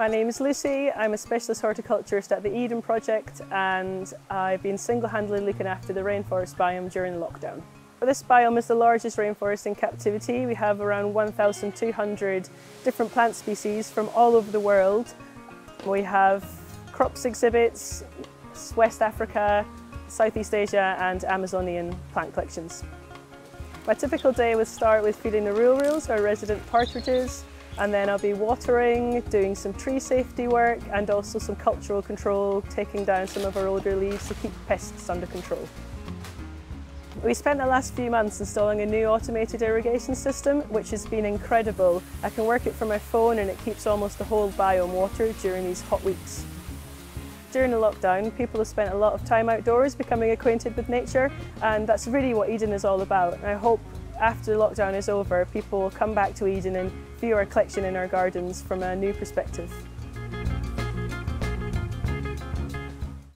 My name is Lucie. I'm a specialist horticulturist at the Eden Project and I've been single-handedly looking after the rainforest biome during lockdown. This biome is the largest rainforest in captivity. We have around 1,200 different plant species from all over the world. We have crops exhibits, West Africa, Southeast Asia and Amazonian plant collections. My typical day would start with feeding the rules, our resident partridges, and then I'll be watering, doing some tree safety work and also some cultural control, taking down some of our older leaves to keep pests under control. We spent the last few months installing a new automated irrigation system which has been incredible. I can work it from my phone and it keeps almost the whole biome watered during these hot weeks. During the lockdown, people have spent a lot of time outdoors becoming acquainted with nature and that's really what Eden is all about. I hope after lockdown is over, people will come back to Eden and view our collection in our gardens from a new perspective.